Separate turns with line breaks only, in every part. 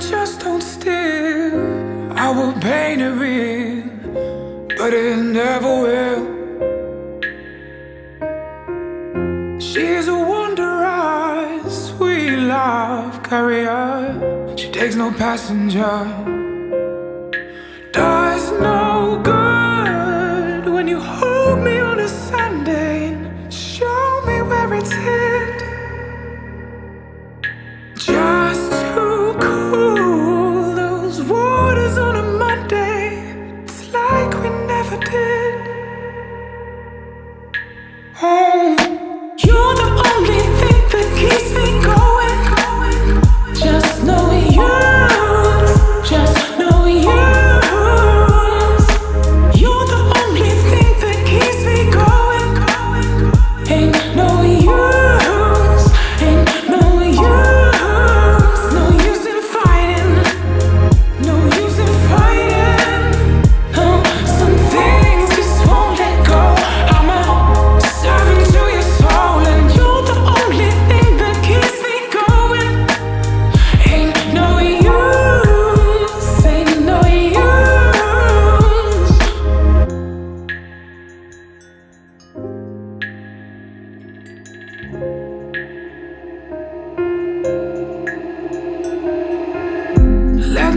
just don't steal. I will paint it real, but it never will. She's a wonder eyes, sweet love carrier. She takes no passenger. Hey.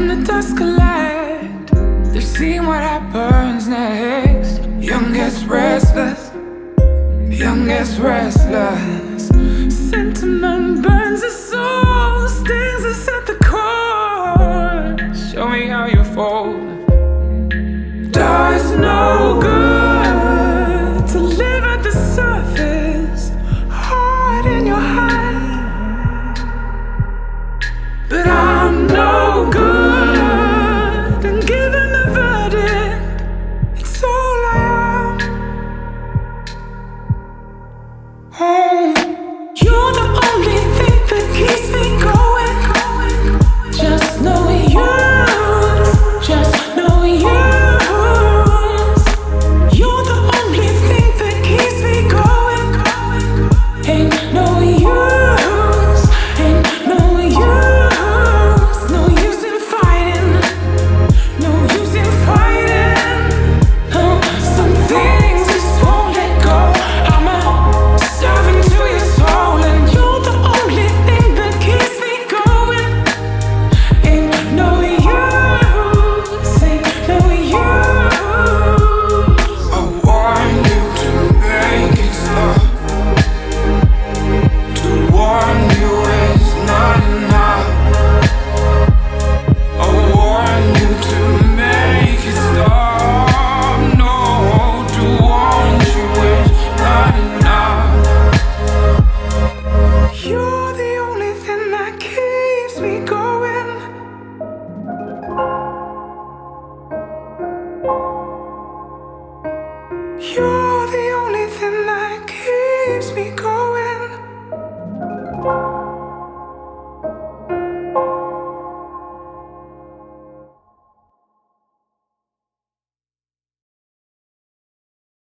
the dust collide They've seen what happens next. Young gets restless. Young gets restless. Sentiment burns the soul. Stings us at the core. Show me how you fold. Does know